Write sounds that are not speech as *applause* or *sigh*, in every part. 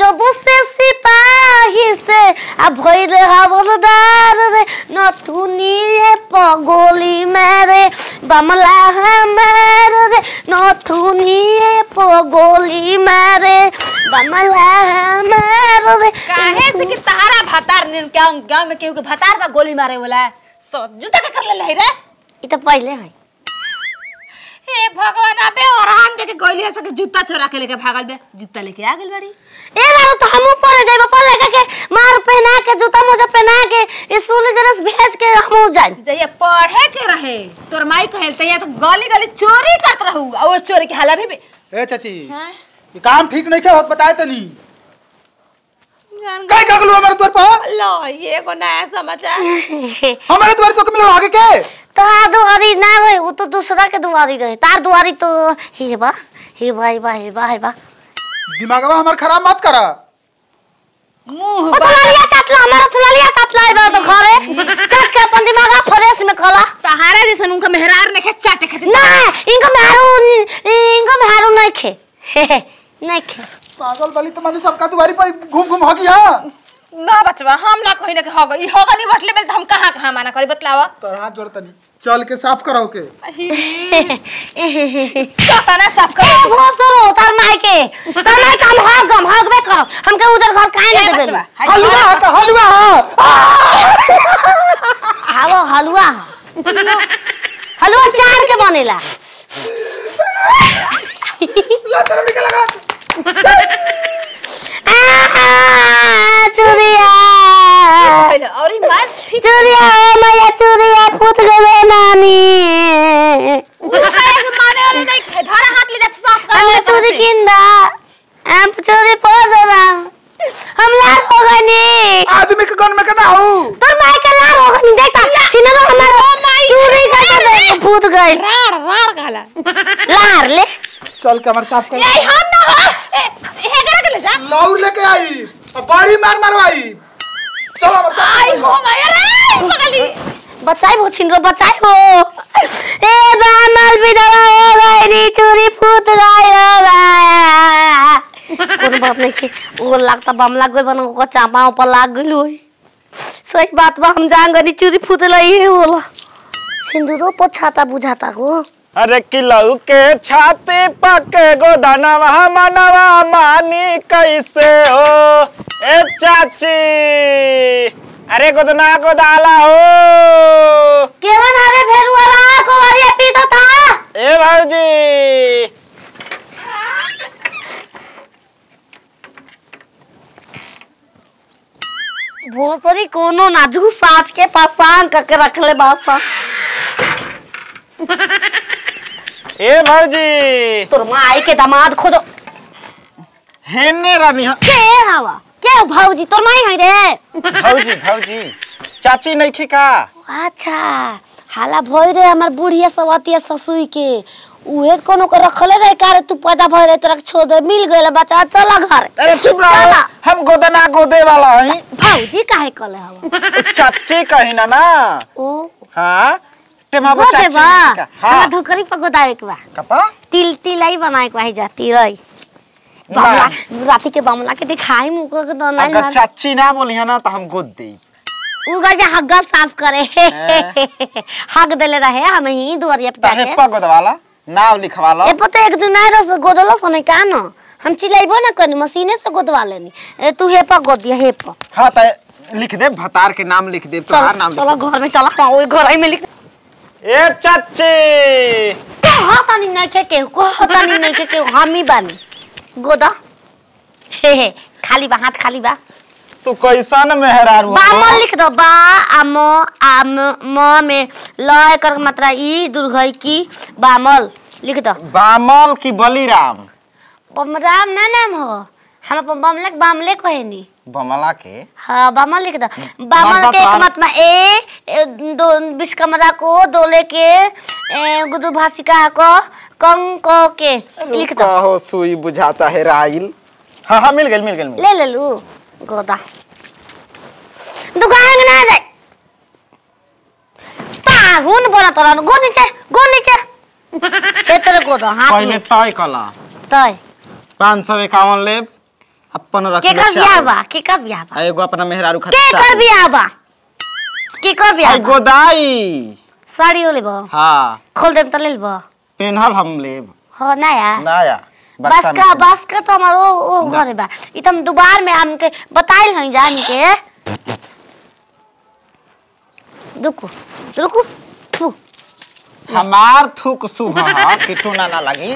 जब से सिपाही से आ भइल हवलदार रे। नथुनी पगोली मारे बमला हमार रे। नथुनी पगोली मारे बमला हमार रे। काहे से कि तहारा भतार निन के गाँव में केहू के भतार बा गोली मारे वाला? सो जुता के कर ले रे? ई त पहिले है। हे भगवान अबे औरहान देके गोली से के जूता चोरा के लेके भागल बे। जूता लेके आ गेल बाड़ी। ए लालो तो हमू परे जाइबा पर लगा के मार पहना के जूता मोजा पहना के स्कूल ड्रेस भेज के हमू जाई। जहिया पढ़े के रहे। तोर माई कहल तहिया तो गली गली चोरी करत रहू और वो चोरी के हाला भी बे ए चाची हाँ? ये काम ठीक नहीं क्या होत बताए तनी जान काय कगलू हमारे द्वार पर? लो ये को नया समाचार। *laughs* हमारे द्वार तो के मिलो आगे के? तोहार दुआरी ना रहे वो तो दूसरा के दुआरी रहे। तार दुआरी तो हे बा हे भाई बा हे बा हे बा। दिमागवा हमार खराब मत करा। मुँह तो ललिया चाटला हमारा तो ललिया चाटला है तो घरे। चाट के अपन दिमाग फ्रेश में कला तहारा जैसन उनका मेहरार ने खे चाटे खातिर ना इनका मेहरू इनका मेहरू नहीं खे। नहीं खे। पागल वाली तो मैंने सबका दुआरी पर घूम घूम हगी हाँ? ना बचवा हम ना कहीं ना कि होगा। ई होगा नहीं बटले बेल तो हम कहाँ कहाँ माना करी बतलावा। तो हाथ जोड़ तनी। चल के साफ़ कराओ के। कहता सब कर। ए भोसरो तार माई के। तार माई का हम भाग गम भागबे करो हमके उधर घर काहे नहीं दे हलवा हा तो हलवा हा। हावो हलवा हलवा चार के बनेला। ला चलो निकल लगा। आ, चुरिया और ई मार ठीक। चुरिया मैया चुरिया फूट गए नानी। वो कहे कि माने वाले नहीं खे धारा हाथ ले जब साफ़ कर हम चोरी किंदा। हम चोरी पौधरा हम लार हो गए आदमी के गन में के हो। तोर माई के लार हो गए नी देखता। सिनेमा हमारा चोरी करके भूत गए। राड़ राड़ गाला। लार ले। चल के हमारे साफ़ कर। ए हम ना हो। हे करा के ले जा। लौर लेके आई और बड़ी मार मारवाई। चलो हमारे आई हो माया रे पगली। छिन बचाई वो ए, बामल विधवा हो गई नी चोरी फूट गई हो कोनो बात नहीं छी। वो लगता बम लग गई बनो को चापा ऊपर लाग गई होई सही बात बा, हम जान गनी चोरी फूट लई है होला। सिंदूरो पोछाता बुझाता हो। अरे किलऊ के छाती पके गोदनवा मनवा मानी कैसे हो? ए, चाची! अरे गोदना गोदाला हो। केवन अरे भेरुआ रहा को अरे पीता था। ए भाऊजी। भोसरी कोनो नाजू साच के पासान करके रख ले बासा ए भाऊजी। तोर माई के दामाद खोजो। हेने रानी ह- के हवा? के भौजी तोर माई है रे भाऊजी भाऊजी चाची नहीं खी का अच्छा हाला भई रे हमर बुढ़िया सवतिया ससुई के उहे कोनो के रखले रहे कारे तू पैदा भई रे तोरा छोड़ दे मिल गइल बच्चा चला घर अरे चुप रहो। हम गोदना गोदे वाला हई भौजी काहे कले हवा चाची कही ना ना ओ हाँ टेमा गोदे चाची का हाँ धोकरी पर गोदावे के बा कपा तिल तिलाई बनाए के भाई जाती है राती के बमला के दिखाई मुको के दोनों अगर चाची ना बोली है ना तो हम गोद दे। उ गई बे हग्गल साफ़ करे। *laughs* हग देले रहे हम ही दुआरिया पे जाके। पगोद वाला नाव लिखवाला। ए पता एक दिन आए रस गोदलो सने का न। हम चिल्लाइबो ना करनी मशीने से गोदवा लेनी। ए तू हे दिया हे पर हाँ तो लिख दे भतार के नाम लिख दे तोहार नाम चलो घर में चला। हाँ ओए घर में लिख ए चाची! को हाता नहीं नहीं के के को हाता नहीं नहीं के के हम ही बानी। गोदा। हे हे खाली बा हाथ खाली बा। तू कैसन मेहरार बा बामल लिख दो बा आम आम म में ल एकर मात्रा ई दुर्घई की बामल लिख दो। बामल की बलिराम। बमराम ना नाम हो? हम अपन बमले बामले कहनी बमला के हाँ बामल लिख दो बामल के एक तोहार- मतलब ए दो विश्वकर्मा को दोले के गुरु भाषिका को कंग को के लिख दो। हो सुई बुझाता है राइल। हाँ हाँ मिल गई मिल गई ले ले लू। गोदा। दुकान में ना जाए पाहुन बना तोरा गो नीचे गो नीचे। *laughs* ए तेरे गोदा हाथ पहले में। तय कला। तय। पाँच सौ इक्यावन लेब। अपन रख के कर बियाह बा के कर बियाह बा एगो अपना मेहरारू के खातिर कर बियाह बा के कर बियाह आई बा गोदाई। साड़ी ले बा हाँ। खोल देम त ले बा पेनहल हम लेब। हो नया नया बस का बस का तो हमार ओ ओ घरे बा। ई तुम दोबार में हमके बताइल हई जान के रुको रुको। थू। हमार थूक शुभ ह किटू ना ना लगी।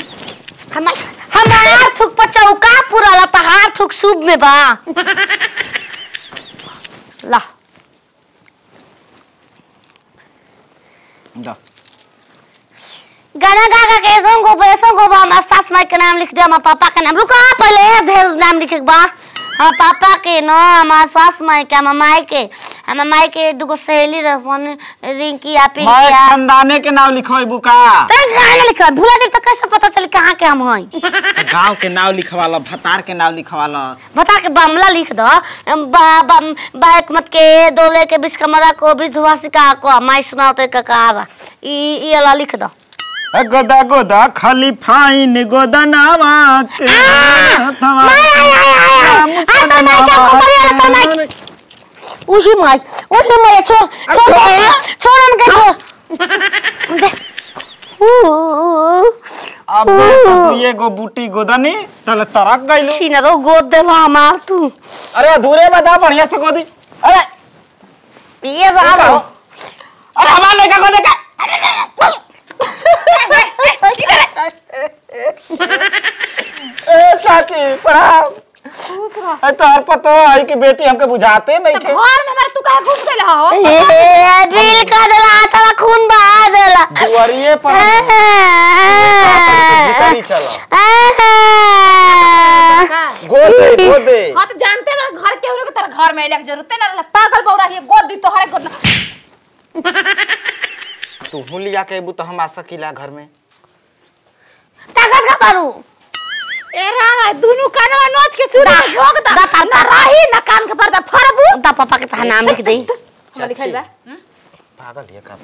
हमार हमार थुक पर चौका पूरा ला तहार थुक सूप में बा। ला। द। गाना गा गा के ऐसा गो ऐसा गो बा हमार सास माई के नाम लिख दे हमार पापा के नाम। रुको पहले ढेर नाम लिखे बा। हमार पापा के न हमार सास माई के हमार माई के। हमार माई के दुगो सहेली रहसन रिंकी या मैं पिंकिया खानदाने के नाम लिखवाई का तन गाना लिखा भूला जब तक कैसे पता चली कहाँ के हम हई गाँव के नाम लिखवाला भतार के नाम लिखवाला। बता के बमला लिख दो। बा, बा, बाइक मत के दोले के बीच कमरा को बीच धुआसी का को माई सुनाओ तो का कहा ई ई लिख दो। गोदा गोदा खाली फाइन गोदा नामा के थवा आता मैं क्या ऊपर वाला कर मैं उही माई उही माई छोड़ छोड़ दे, छोड़ उनके छोड़ अब तू ये गो बूटी गोदनी तले तरक गइलू सीनरो गोद देला हमार तू। अरे अधूरे बता बढ़िया से गोदी। अरे। ये रहा अरे हमार नहीं का? का ए चाची *laughs* प्रणाम ए तोहर पतो आई कि बेटी हमके बुझाते नहीं के घर में हमारे तू कहाँ घुस गए हो? ए बिल का देला तला खून बहा देला दुआरिये पर भीतरी चलो *laughs* गोदे गोदे हाँ तो जानते हैं घर के के तेरा घर में अइला के ज़रूरत ना रहला पागल बौरा ही गोद दी तोहरे गोद ना *laughs* तू हुलिया के अबू तो हम आ सकीला घर में। ताकत का पारू? ए राणा दोनों कानवा नोच के चूड़ी झोंक दा दा तार ना रही ना कान के पर्दा फरबू ता पापा के तहा नाम लिख दई हम लिखाई बा? पागल ये का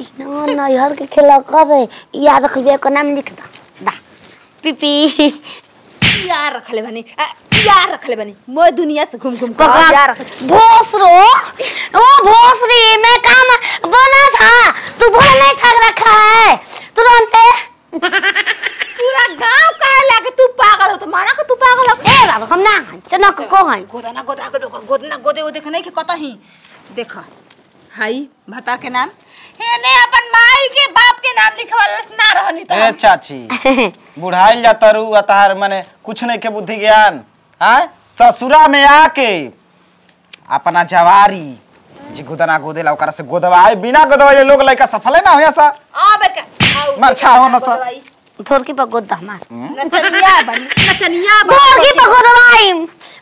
इनो नैहर के खेला करे याद रखबे को नाम लिख दा। दा पीपी। यार रखले बनी आ, यार रखले बनी। मैं दुनिया से घूम घूम कर पकड़ यार भोसरो ओ भोसरी मैं काम बोला था तू बोला नहीं था रखा है। तुरंत? पूरा गाँव कहे लागे तू पागल हो तो माना कि तू पागल हो? ए राम हम ना चनक को है गोदा ना गोदा गोदा गोद ना गोदे वो देख नहीं कि कतही? देख हाई भतार के नाम। हे ने अपन माई के बाप के नाम लिखवाल ना रहनी तो ए चाची बुढ़ाइल जा तरु अतार माने कुछ नहीं के बुद्धि ज्ञान। हैं ससुरा में आके अपना जवारी जी गोदना गोदेला ओकरा से गोदवाए बिना गोदवाए लोग लइका सफल है ना होया सा? का आओ, मरछा हो न सा। गोदवाई। थोरकी पर गोद हमार नचनिया बन नचनिया बन। थोरकी पर गोदवाई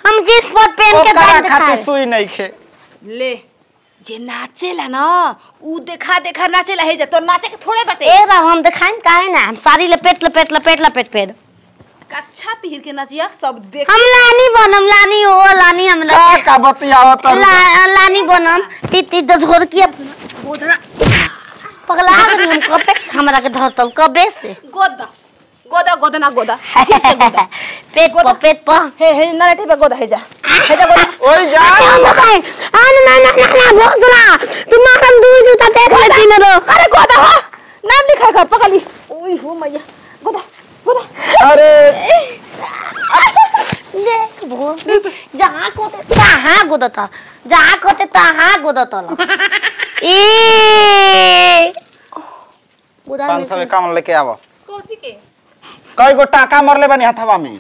हम जिस पद पहन के खातिर दिखाए सुई नहीं खे। ले जे नाचेला ना ऊ देखा देखा नाचेला हे जे तो नाचे के थोड़े बटे। ए राम हम दिखाएँ काहे ना हम सारी लपेट लपेट लपेट लपेट पेट अच्छा पहिर के नाचिया सब देख हम लानी बनम लानी हो लानी हम का का बतियावत ला, लानी बनम तीती द धोर के गोदरा पगला गई हम कबे से हमरा के धरतल कबे से गोदा गोदा गोदा ना गोदा किससे गोदा पेट पर पेट पर हे हे नरेटी पे गोदा हे जा हे जा गोदा ओई जा हम दिखाएँ आ ना ना ना ना भोसला तुम्हारा दूध जूता देख लेती न रो अरे गोदा हो नाम लिखा कर पकड़ी ओई हो मैया गोदा गोदा अरे देख भोसली जहाँ को तहाँ गोदता जहाँ कोते तहाँ गोदता ए! पाँच सौ इक्यावन लेके आवो कौची के? कई गो टाका मरले बनी हथवा में।